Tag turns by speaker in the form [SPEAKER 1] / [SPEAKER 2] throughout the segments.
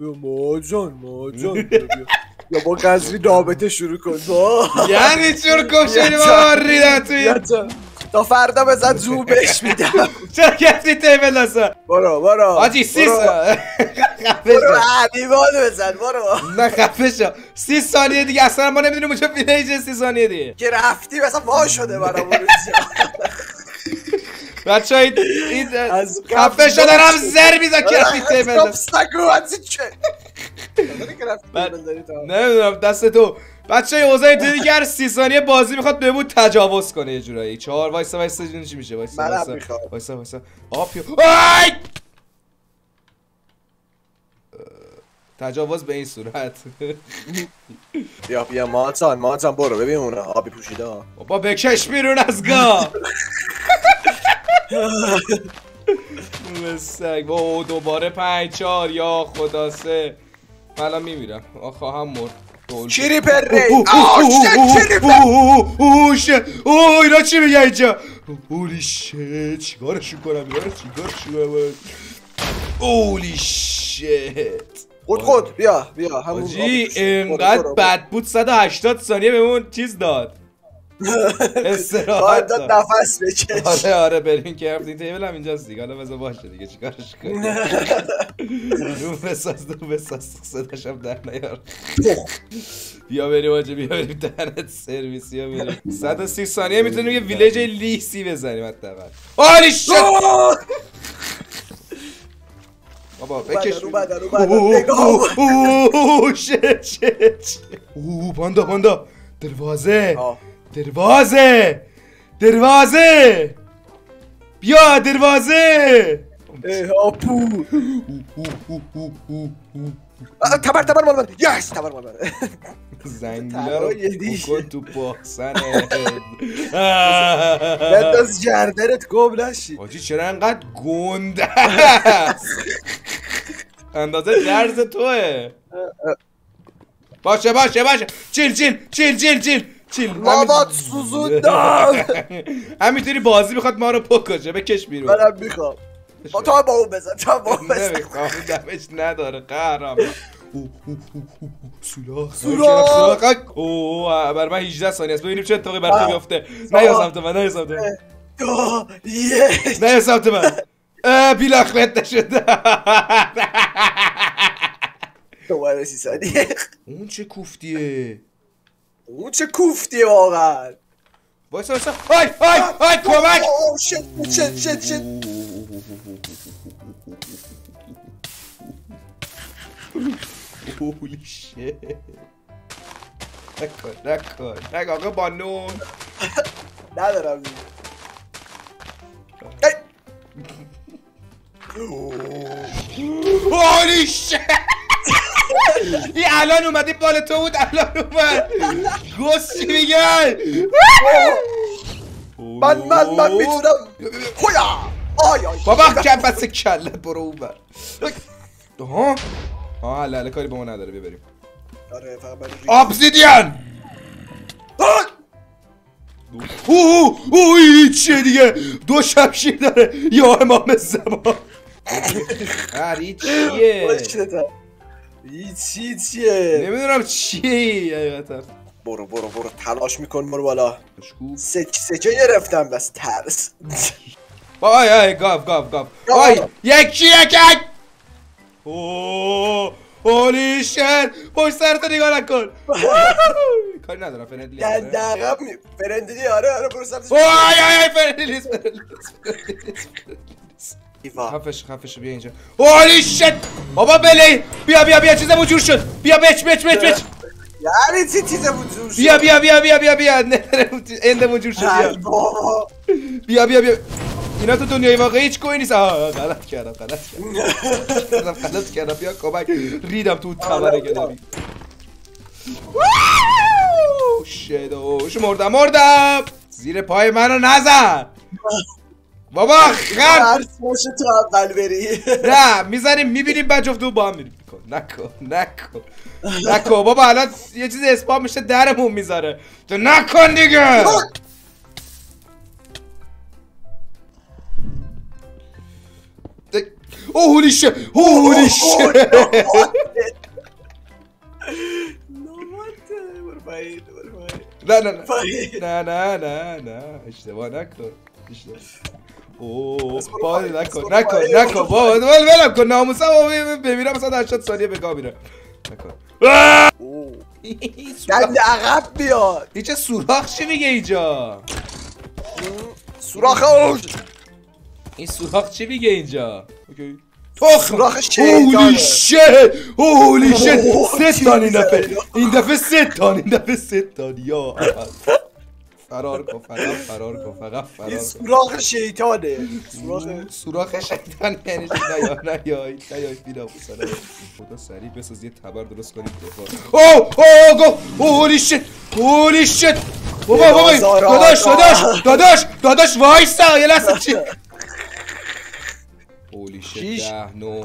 [SPEAKER 1] بیا ماجان ماجان. یا با قضوی رابطه شروع کن.
[SPEAKER 2] یعنی چور کشنی بابا ریدن توی
[SPEAKER 1] بیا تا- فردا بزن زوم بهش میدم.
[SPEAKER 2] چرا کسی تیبل هستن
[SPEAKER 1] برو برو.
[SPEAKER 2] آجی سی. سا-
[SPEAKER 1] برو. حلیمان بزن برو.
[SPEAKER 2] نه خفه سی ثانیه دیگه اصلا ما نمی‌دونیم اونجا ویلیج سی ثانیه دیگه.
[SPEAKER 1] که رفتی مثلا وا شده برام اون
[SPEAKER 2] بچه ها این این-
[SPEAKER 1] از
[SPEAKER 2] خفه شو دارم زر میزن که تیبل
[SPEAKER 1] خب سگو از چه؟ که تیبل داری تا.
[SPEAKER 2] نمی‌دونم دست تو. بچه های اوضاع اینطوری دیگه هر سی ثانیه بازی می‌خواد بهمون تجاوز کنه یه جورایی. چهار وایسا وایسا جون چی میشه؟ وایسا وایسا. وایسا وایسا. آب پیو. آی! تجاوز به این صورت.
[SPEAKER 1] بیا بیا ماتان ماتان برو ببین اونا. آبی پوشیده.
[SPEAKER 2] بابا بکش بیرون از گاه اون سگ و دوباره پنج چهار یا خدا سه من میمیرم. خواهم مرد.
[SPEAKER 1] چیری پر ری آه شت
[SPEAKER 2] اوه،
[SPEAKER 1] چیری پر
[SPEAKER 2] اوه، اینا چی میگه اینجا؟ اولی شت چیکارشون کنم اینا رو؟ چیکارشون کنم؟ اولی شت
[SPEAKER 1] خود خود بیا بیا همون
[SPEAKER 2] آجی انقدر
[SPEAKER 1] برو،
[SPEAKER 2] بد بود 180 ثانیه بهمون چیز داد. استراحت
[SPEAKER 1] داد نفس بکش
[SPEAKER 2] آره آره بریم که رفتیم تیبل هم اینجاست دیگه. حالا بذار باشه دیگه. چیکارش کنیم؟ رو بساز رو بساز. صداش هم در نیار. بیا بریم آجه بیا بریم. دهنت سرویسی ها بریم. 130 ثانیه می‌تونیم یه ویلیج لیسی بزنیم حداقل. آلی شت! بابا بکش.
[SPEAKER 1] رو بدن، رو بدن. نگاه.
[SPEAKER 2] اوه پاندا پاندا دروازه.
[SPEAKER 1] آه.
[SPEAKER 2] دروازه. دروازه. بیا دروازه.
[SPEAKER 1] آپو آه، تبر تبر مال من. یس تبر مال من.
[SPEAKER 2] زنگوله رو. بکن تو باکسنت
[SPEAKER 1] بنداز گردنت گم نشی.
[SPEAKER 2] حاجی چرا انقدر گنده است؟ اندازه درز توه. باشه باشه باشه چیل چیل چیل چیل چیل چیل
[SPEAKER 1] مامات سوزوندم
[SPEAKER 2] همینطوری بازی می‌خواد ما رو پکشه بکش بیرون
[SPEAKER 1] منم می‌خوام با تو با اون بزن تو با اون بزن
[SPEAKER 2] دمش نداره قهرم سولاخ!
[SPEAKER 1] سولاخ
[SPEAKER 2] اوه بر من 18 ثانیه است ببینیم چه اتفاقی بر تو
[SPEAKER 1] آه.
[SPEAKER 2] بیفته نه یا سمت من نه یا سمت من
[SPEAKER 1] دو یک
[SPEAKER 2] نه یا سمت من بیلاخ نشده
[SPEAKER 1] دوباره سی ثانیه
[SPEAKER 2] اون چه کوفتیه؟
[SPEAKER 1] اون چه کوفتیه واقعا.
[SPEAKER 2] وایسا وایسا. آی آی آی کمک!
[SPEAKER 1] شت شت شت شت.
[SPEAKER 2] هولی شت نکن نکن. نکن آقا بانون
[SPEAKER 1] ندارم. دیگه!
[SPEAKER 2] هولی شت این الان اومد این بال تو بود الان اومد. گوست چی میگن
[SPEAKER 1] من من من می‌تونم. خویا آی آی.
[SPEAKER 2] بابا کم بس کلت برو اون بر ها؟ ها لاله کاری با ما نداره ببریم
[SPEAKER 1] آره فقط آی!
[SPEAKER 2] اوه اوه چیه دیگه. دو شمشیر داره. یا امام زمان. هری چیه.
[SPEAKER 1] هیچی چیه؟
[SPEAKER 2] نمی‌دونم چیه حقیقتا.
[SPEAKER 1] برو برو برو. تلاش میکن برو بالا. سک سکه گرفتم بس. ترس.
[SPEAKER 2] آی آی گاف گاف گاف آی یکی یکی اوه هولی شت. پشت سرت نگاه نکن. کاری ندارم. فرندلی
[SPEAKER 1] در دقیقم می فرندلی. آره آره برو سمتش.
[SPEAKER 2] وای آی آی فرندلی نیست، فرندلی نیست، فرندلی نیست.
[SPEAKER 1] ایوا.
[SPEAKER 2] خفش خفش بیا اینجا. هولی شت. بابا بلی بیا بیا بیا چیزمون جور شد. بیا بچ بچ بچ بچ.
[SPEAKER 1] یعنی چی چیزمون جور شد؟
[SPEAKER 2] بیا بیا بیا بیا بیا بیا. نه، اندمون جور شد. بیا. بیا بیا بیا. اینا تو دنیای واقعی هیچ کوی نیست. آه غلط کردم غلط کردم. غلط کردم. بیا کمک. ریدم تو تبره گلابی. شدوش مردم مردم. زیر پای منو نزن. بابا خم
[SPEAKER 1] تو اول بری.
[SPEAKER 2] نه می‌زنیم می‌بینیم بعد جفتو با هم میریم. نکن نکن نکن. نکن بابا الان یه چیز اسپام میشه درمون می‌ذاره. تو نکن دیگه. اوه هولی شه هولی شه نه نه نه. نه نه نه نه. اشتباه نکن اشتباه. اوه نکن نکن. نکن بابا ول ولم کن ناموسم بابا بمیرم مثلا 80 ثانیه به گاه میره. نکن.
[SPEAKER 1] دنده عقب بیاد
[SPEAKER 2] اینجا سوراخ چی میگه اینجا؟
[SPEAKER 1] سوراخ اوش
[SPEAKER 2] این سوراخ چی میگه اینجا؟ اوکی. تخم. هولی شت هولی شت سه تان این دفعه. این دفعه سه تان این دفعه سه تان یا. فرار کن فقط فرار کن فقط فرار کن
[SPEAKER 1] سوراخ شیطانه سوراخ
[SPEAKER 2] سوراخ شیطان یعنی؟ نه نه یا نه یا بینا بسنه خدا سریع بساز یه تبر درست کنیم اوه اوه گو هولی شت هولی شت بابا بابا داداش. داداش داداش داداش وایسا یه لحظه چی هولی
[SPEAKER 1] شیش.
[SPEAKER 2] ده نو.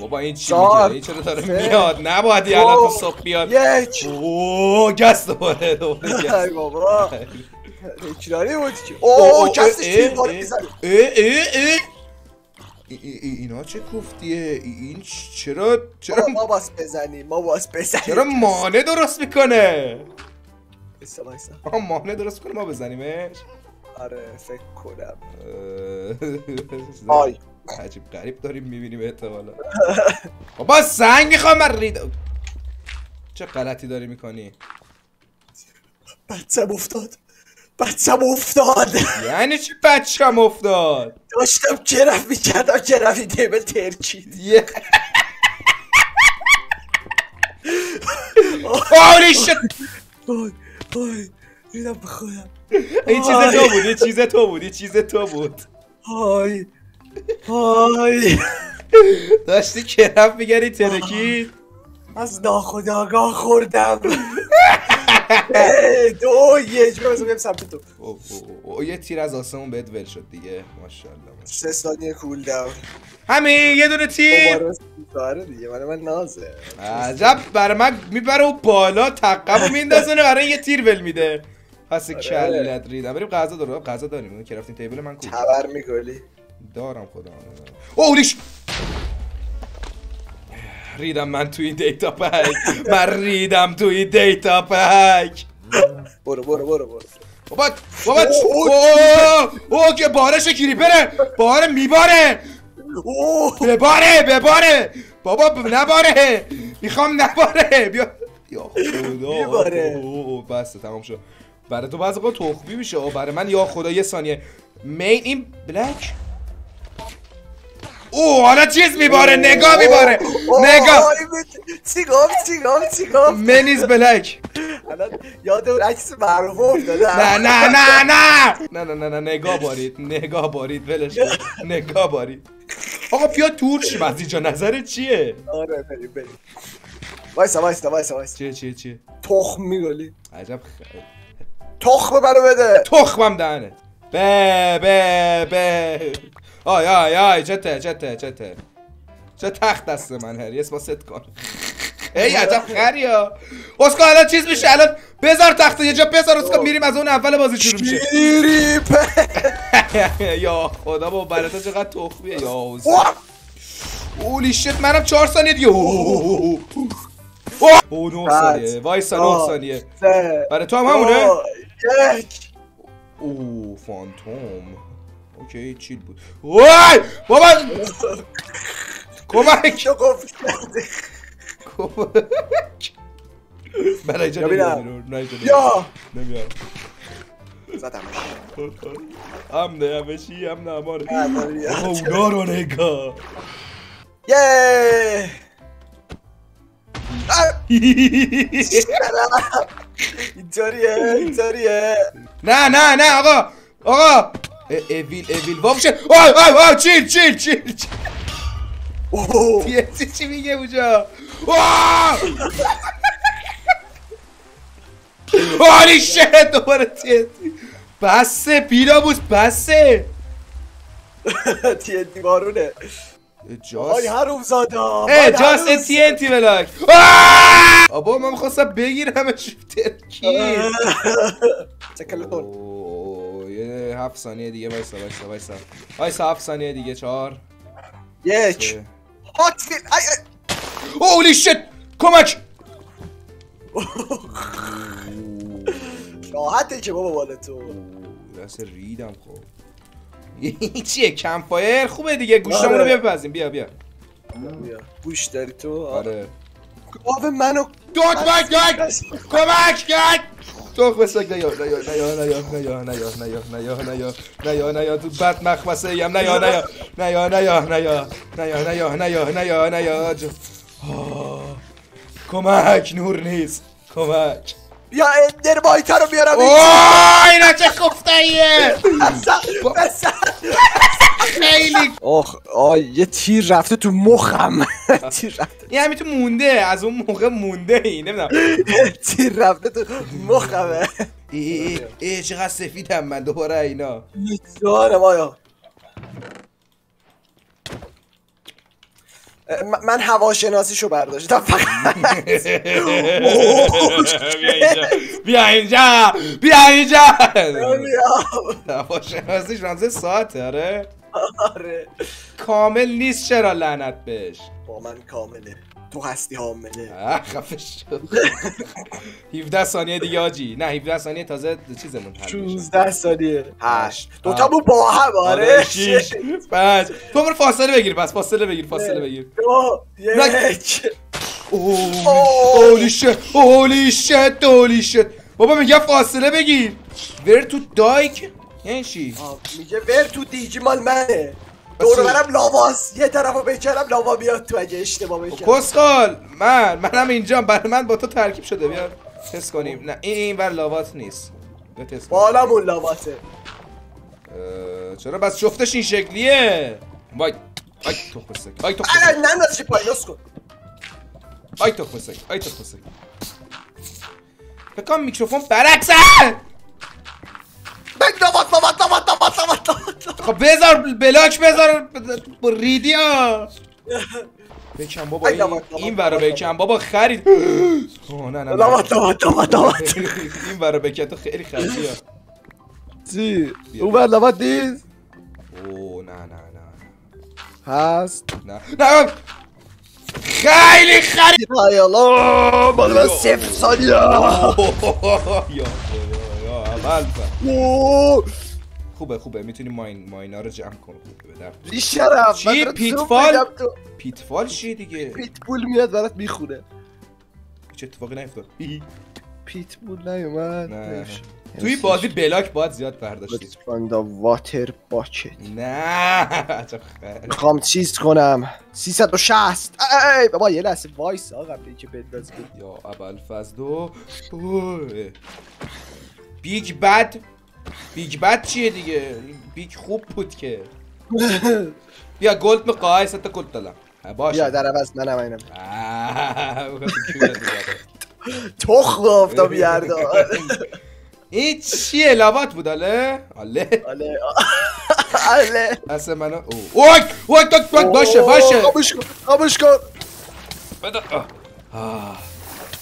[SPEAKER 2] بابا این چی. میگه این چرا داره. میاد نباید یه الان تو. صبح بیاد
[SPEAKER 1] یک
[SPEAKER 2] اوه گس دوباره دوباره
[SPEAKER 1] بابا بود که
[SPEAKER 2] اوه،
[SPEAKER 1] کسی
[SPEAKER 2] اه.
[SPEAKER 1] می‌زنه
[SPEAKER 2] اه اه اه ای- ای- ای- اینا چه کوفتیه ای- این چرا چرا
[SPEAKER 1] ما باس بزنیم ما باس بزنیم
[SPEAKER 2] چرا مانع درست می‌کنه
[SPEAKER 1] وایسا
[SPEAKER 2] آها مانع درست کنه ما بزنیمش
[SPEAKER 1] آره فکر کنم آی
[SPEAKER 2] عجیب غریب داریم می‌بینیم احتمالا بابا سنگ می‌خوام من رید چه غلطی داری می‌کنی
[SPEAKER 1] بچم افتاد بچم افتاد.
[SPEAKER 2] یعنی چی بچم افتاد؟
[SPEAKER 1] داشتم کرف می‌کردم کرف این تیبل ترکید
[SPEAKER 2] یه هولی شت
[SPEAKER 1] وای وای ریدم به خودم.
[SPEAKER 2] این چیز تو بود این چیز تو بود این چیز تو بود.
[SPEAKER 1] های های
[SPEAKER 2] داشتی کرف میگری ترکی؟
[SPEAKER 1] از ناخداگاه خوردم. دو یک بذار بریم سمت تو.
[SPEAKER 2] اوه، اوه، اوه، یه تیر از آسمون بهت ول شد دیگه. ماشاءالله
[SPEAKER 1] سه ثانیه کول داون.
[SPEAKER 2] همین یه دونه تیر.
[SPEAKER 1] سیطاره دیگه من من نازه.
[SPEAKER 2] عجب برای من می‌بره و بالا تقب و میندازونه برای یه تیر ول میده. پس
[SPEAKER 1] آره.
[SPEAKER 2] کلت ریدم. بریم غذا دارم غذا داریم. رفتیم تیبل من کو
[SPEAKER 1] خبر میگلی.
[SPEAKER 2] دارم خدا. اولیش! ریدم من توی دیتا پک. من ریدم توی دیتا پک.
[SPEAKER 1] برو برو برو برو.
[SPEAKER 2] بابا بابا
[SPEAKER 1] اوه،
[SPEAKER 2] که بارش کریپره. باره میباره.
[SPEAKER 1] اوه.
[SPEAKER 2] بباره بباره. بابا نباره. می‌خوام نباره. بیا. یا خدا.
[SPEAKER 1] میباره.
[SPEAKER 2] اوه، اوه، بسه تمام شد. برای تو بعضی وقتا تخمی میشه. برای من یا خدا یه ثانیه. مین این بلک؟ او حالا چیز میباره؟ نگاه میباره. نگاه.
[SPEAKER 1] چی گفت چی گفت چی گفت؟
[SPEAKER 2] منیز بلک
[SPEAKER 1] الان یاد اون عکس معروف افتاده.
[SPEAKER 2] نه نه نه نه نه. نه نه نه نگاه بارید نگاه بارید ولش نگاه بارید. آقا بیا تور شیم. از اینجا نظرت چیه؟
[SPEAKER 1] آره بریم بریم. وایسا وایسا وایسا وایسا.
[SPEAKER 2] چیه چیه چیه؟
[SPEAKER 1] تخم میگلی.
[SPEAKER 2] عجب خ...
[SPEAKER 1] تخم منو بده.
[SPEAKER 2] تخمم دهنت به به به. آی آی آی چته چته چته. چه تخت دست من هری اسم ست کن. ای عجب خریا اسکا الان چیز میشه؟ الان بذار تخت یه جا بذار اسکا میریم از اون اول بازی شروع میشه. یا خدا با برای تو چقدر تخمیه یا. اولی شت منم چهار ثانیه دیگه. اوه نه ثانیه. وایسا نه. ثانیه. برای تو هم همونه؟ اوه فانتوم. اوکی چیل بود. وای! بابا! کمک! کمک! من اینجا اینجا
[SPEAKER 1] یا!
[SPEAKER 2] نمیام
[SPEAKER 1] زدمش
[SPEAKER 2] هم نه همه چی هم نه
[SPEAKER 1] نداری.
[SPEAKER 2] آقا اونا رو نگاه.
[SPEAKER 1] یه! اینطوریه اینطوریه.
[SPEAKER 2] نه نه نه آقا آقا! اویل اویل وا میشه آه وای چی چیل چیل چیل پیسی چی میگه اونجا آلی شهر دوباره تیتی بسه پیراموز بسه
[SPEAKER 1] تی بارونه
[SPEAKER 2] جاس
[SPEAKER 1] آی حروم زاده
[SPEAKER 2] ای جاس تی بلاک آبا من می‌خواستم بگیرمش کی تکلون هفت ثانیه دیگه وایسا وایسا وایسا. وایسا هفت ثانیه دیگه چهار.
[SPEAKER 1] یک. آکسیل ای ای.
[SPEAKER 2] اولی شت کمک!
[SPEAKER 1] راحته که بابا بالا تو.
[SPEAKER 2] دست ریدم خب. چیه کمپایر؟ خوبه دیگه گوشتمونو رو بپزیم. بیا بیا.
[SPEAKER 1] بیا. گوش داری تو؟
[SPEAKER 2] آره.
[SPEAKER 1] آره. گاو منو
[SPEAKER 2] دوت کمک کمک! تو بسک نیا نیا نیا نیا نیا نیا نیا نیا نیا نیا نیا تو بد مخمسه ایم نیا نیا نیا نیا نیا نیا نیا نیا نیا نیا جو- آه. کمک نور نیست کمک
[SPEAKER 1] بیا اندر مایتا رو بیارم
[SPEAKER 2] اوه اینا چه خفته ایه خیلی
[SPEAKER 1] آخ آه یه تیر رفته تو مخم. تیر رفته
[SPEAKER 2] این همین تو مونده از اون موقع مونده این نمی‌دونم.
[SPEAKER 1] تیر رفته تو مخمه.
[SPEAKER 2] ای ای ای چقدر سفیدم من دوباره اینا.
[SPEAKER 1] جانم آیا. من هواشناسیشو برداشتم. فقط
[SPEAKER 2] بیا اینجا. بیا اینجا. بیا اینجا. هواشناسیش رمز ساعته آره.
[SPEAKER 1] آره.
[SPEAKER 2] کامل نیست چرا لعنت بهش؟
[SPEAKER 1] با من کامله. تو هستی حامله.
[SPEAKER 2] خفه شد 17 ثانیه دیگه آجی. نه 17 ثانیه تازه چیزمون حل میشه.
[SPEAKER 1] 16 ثانیه. هشت.
[SPEAKER 2] هشت.
[SPEAKER 1] دوتامون با هم
[SPEAKER 2] آره.
[SPEAKER 1] آره
[SPEAKER 2] شیش. پنج. تو برو فاصله بگیر پس فاصله بگیر فاصله بگیر.
[SPEAKER 1] دو یک.
[SPEAKER 2] اولی شت اولی شت اولی شت بابا میگم فاصله بگیر. ور تو دایک. یعنی چی
[SPEAKER 1] میگه ور تو دیجی مال منه. دور برم لاواس یه طرفو بکنم لاوا بیاد تو اگه اشتباه بکنم
[SPEAKER 2] کسخال من منم اینجا برای من با تو ترکیب شده بیا تست کنیم. نه این این بر لاوات نیست. بیا تست کنیم.
[SPEAKER 1] بالامون لاواسه
[SPEAKER 2] اه، چرا؟ بس جفتش این شکلیه. وای وای تو خسک. وای تو خسک.
[SPEAKER 1] الان نندازش پایین کن.
[SPEAKER 2] وای تو خسک. وای تو خسک. فکر میکروفون برعکسه. خب بذار بلاک بذار با ریدی ها. بکن بابا
[SPEAKER 1] ای
[SPEAKER 2] این, برا بکن. بابا خرید. اوه نه نه نه. این برا بکن. تو خیلی خریدی ها.
[SPEAKER 1] چی؟ اون بر لاوات نیست؟
[SPEAKER 2] اوه نه نه نه.
[SPEAKER 1] هست.
[SPEAKER 2] نه. نه. خیلی خرید.
[SPEAKER 1] های الله من صفر ثانیه.
[SPEAKER 2] یا خدا، یا اول خوبه خوبه. می‌تونی ماین ماینا رو جمع کن. خوبه به درد.
[SPEAKER 1] بی شرف
[SPEAKER 2] چی؟ پیتفال؟
[SPEAKER 1] تو تو.
[SPEAKER 2] پیتفال چیه دیگه؟
[SPEAKER 1] پیتبول میاد برات می‌خونه.
[SPEAKER 2] هیچ اتفاقی نیفتاد.
[SPEAKER 1] پیتبول نیومد.
[SPEAKER 2] توی بازی بلاک باید زیاد برداشتی.
[SPEAKER 1] لطفاً دا واتر باکت
[SPEAKER 2] نه. خیلی.
[SPEAKER 1] می‌خوام چیز کنم. 360 ای بابا یه لحظه وایس آقا قبل اینکه بندازی
[SPEAKER 2] یا اول فزدو بیگ بد. بیگ بد چیه دیگه؟ بیگ خوب بود که. بیا گلد می‌خوای ست گلد دارم ها،
[SPEAKER 1] بیا
[SPEAKER 2] باشه
[SPEAKER 1] در عوض منم اینم. تخ گفتم یردا
[SPEAKER 2] این چیه؟ لابات بود آله؟ آله.
[SPEAKER 1] آله. آله.
[SPEAKER 2] دست منو. وای وای دک دک باشه باشه.
[SPEAKER 1] خاموش کن خاموش کن.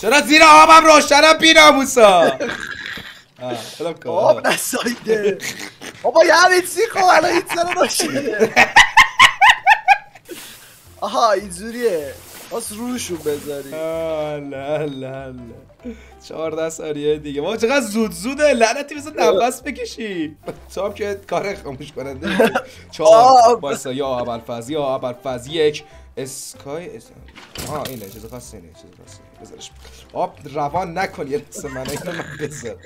[SPEAKER 2] چرا زیر آبم روشنم بی
[SPEAKER 1] آب نسایده بابا یعنی چی؟ خب الان این سر روشنه آها اینجوریه باز روشون بذاری
[SPEAKER 2] لا لا لا. چهارده ثانیه دیگه. ما چقدر زود زوده. لعنتی مثل نفس بکشی. تو هم که کار خاموش کننده چهار. بایستا یا اول فاز یا اول فاز یک. اسکای اس... آه اینه چیز خاصی اینه چیز خاصی. بذارش. آب روان نکن یه لحظه من. اینو من بذار. بله.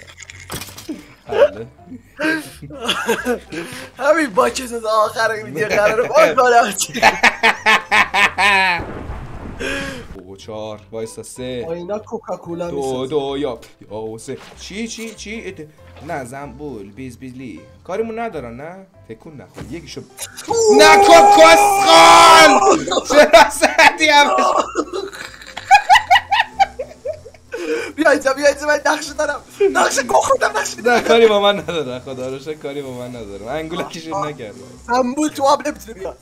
[SPEAKER 1] همین باکت از آخر ویدیو قراره کنم
[SPEAKER 2] او چهار وایستا سه.
[SPEAKER 1] اینا کوکاکولا
[SPEAKER 2] دو دو یا یا سه. چی چی چی؟ ات- نه زنبول بیز بیزلی. کاریمون ندارن نه؟ تکون نخور یکیشو نکن کسخال! چرا سردی همش
[SPEAKER 1] اینجا بیا اینجا من نقش دارم. نقش گو خودم نقش
[SPEAKER 2] نه کاری با من نداره خدا رو شکر کاری با من ندارم انگولکشون نکردم.
[SPEAKER 1] سمبول تو آب نمی‌تونه بیا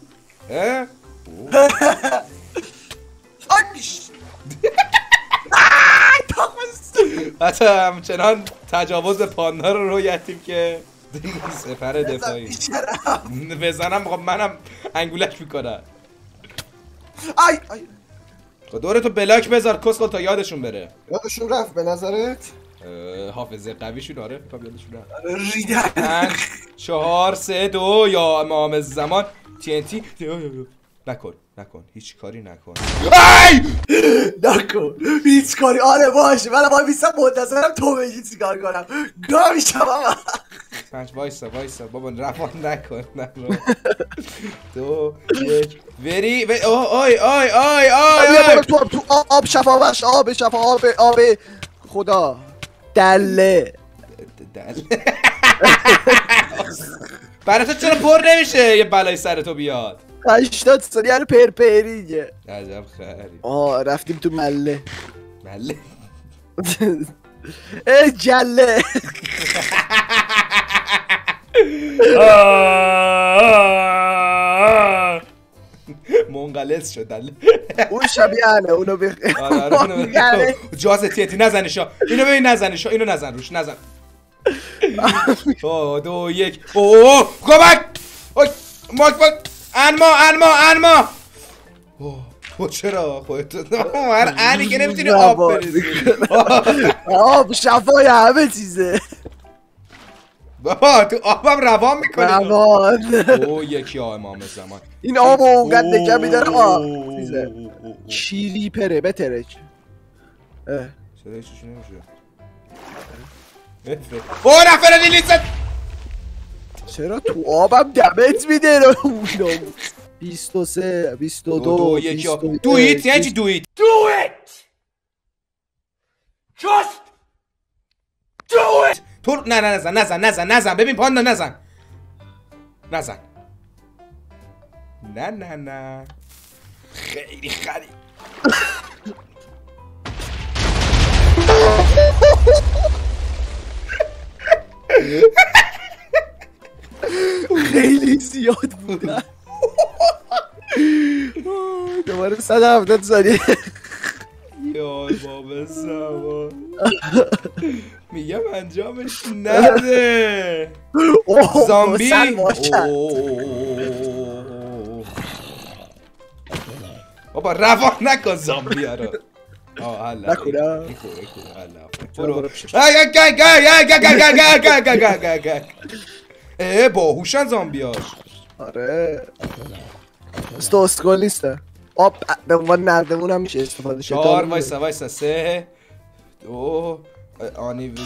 [SPEAKER 2] اه؟
[SPEAKER 1] تاقمست.
[SPEAKER 2] حتی همچنان تجاوز پاندا رو رویتیم که سپر
[SPEAKER 1] بزن
[SPEAKER 2] دفاعی. بزنم خب منم انگولک می‌کنم.
[SPEAKER 1] آی آی.
[SPEAKER 2] دورتو بلاک بذار کس تا یادشون بره.
[SPEAKER 1] یادشون رفت به نظرت؟
[SPEAKER 2] حافظه قویشون آره کنم یادشون رفت.
[SPEAKER 1] آره، ریدن.
[SPEAKER 2] چهار سه دو یا امام زمان. تی ان تی. نکن نکن هیچ کاری نکن. ای!
[SPEAKER 1] نکن هیچ کاری. آره باشه من باید بیستم منتظرم تو بگی چیکار کنم. گاه میشم
[SPEAKER 2] پنج وایسا وایسا. بابا روان نکن دو یک. وری و- آه، آی آی آی آی آی
[SPEAKER 1] تو تو آب شفا بخش آب شفا آب آب. خدا. دله.
[SPEAKER 2] دل برای تو چرا پر نمیشه یه بلای سر تو بیاد؟
[SPEAKER 1] 80 سالی هر پرپریگه
[SPEAKER 2] عجب خری.
[SPEAKER 1] آه رفتیم تو مله.
[SPEAKER 2] مله؟
[SPEAKER 1] ای جله.
[SPEAKER 2] منقلص شد دل
[SPEAKER 1] اون شبیهنه اونو بخ
[SPEAKER 2] آره آره. جاز تیتی نزنشا اینو ببین نزنشا اینو نزن روش نزن. دو یک. او کمک! ماک ماک. انما انما انما. اوه او چرا خودت؟ هر انی که نمی‌تونی آب. بریزی.
[SPEAKER 1] آب شفای همه چیزه.
[SPEAKER 2] بابا تو آبم روان می‌کنی.
[SPEAKER 1] روان.
[SPEAKER 2] او یکی آ امام زمان.
[SPEAKER 1] این آب اونقدر نکمی داره آب. چیلی پره بترک اه.
[SPEAKER 2] صدای چشون نمیشه او نفر لیلیت زد
[SPEAKER 1] چرا تو آبم دمت میده؟ رو اونو 23
[SPEAKER 2] دو
[SPEAKER 1] 22
[SPEAKER 2] دو یکی آ
[SPEAKER 1] 21
[SPEAKER 2] دو ایت یعنی چی دو ایت؟
[SPEAKER 3] Do it! Just do it!
[SPEAKER 2] تو نه نه نزن نزن نزن نزن. ببین پاندا نزن. نزن. نه نه نه. خیلی خری.
[SPEAKER 1] خیلی زیاد بودن آه، دوباره 170 ثانیه.
[SPEAKER 2] یا بابا زمان میگم انجامش نده زامبی بابا روا نکن زامبی رو ای باهوشن زامبیاش
[SPEAKER 1] آره دوست ای نیسته آب به عنوان نردمون هم میشه استفاده شد
[SPEAKER 2] چهار وایسا وایسا سه دو آنی ویدیو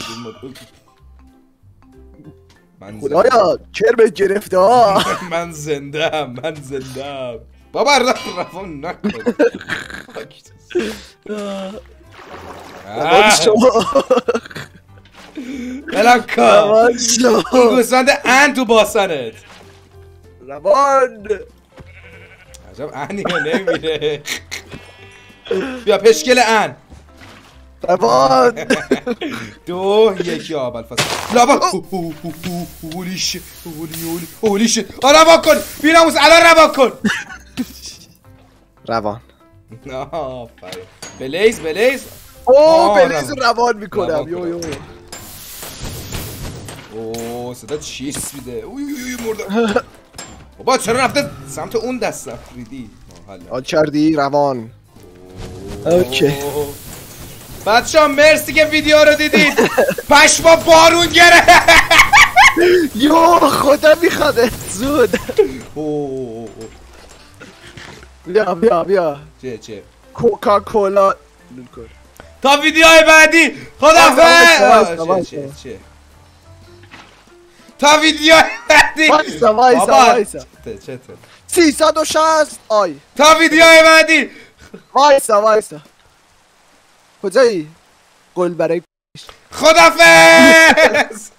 [SPEAKER 2] من زنده
[SPEAKER 1] خدایا کرمت گرفته ها
[SPEAKER 2] من زنده ام من زنده ام بابا روان نکن.
[SPEAKER 1] شما روان
[SPEAKER 2] این گوسفند ان تو باسنت
[SPEAKER 1] روان.
[SPEAKER 2] عجب انی ها نمیره. بیا پشکل ان.
[SPEAKER 1] Babon!
[SPEAKER 2] Dô, e aqui, ó, bala Lava! Holy shit! Holy, holy, holy shit! کن! بیناموس الان رها کن!
[SPEAKER 1] روان.
[SPEAKER 2] بلیز بلیز.
[SPEAKER 1] او بلیز
[SPEAKER 2] رو
[SPEAKER 1] روان می‌کنم. یو یو.
[SPEAKER 2] اوه صدا چیز میده. اوه اوه اوه مردم بابا چرا رفته سمت اون دست رفت؟ ریدی.
[SPEAKER 1] حل کردی روان. اوکی.
[SPEAKER 2] بچه ها مرسی که ویدیو رو دیدید. پشما بارون گره.
[SPEAKER 1] یو خدا میخواده زود. بیا بیا بیا.
[SPEAKER 2] چه چه؟
[SPEAKER 1] کوکاکولا. لول کن.
[SPEAKER 2] تا ویدیوهای بعدی.
[SPEAKER 1] وایسا.
[SPEAKER 2] چه تا ویدیوهای بعدی.
[SPEAKER 1] وایسا وایسا وایسا
[SPEAKER 2] چته
[SPEAKER 1] 360 آی.
[SPEAKER 2] تا ویدیوهای بعدی.
[SPEAKER 1] وایسا وایسا کجایی؟ گل برای
[SPEAKER 2] خدافظ!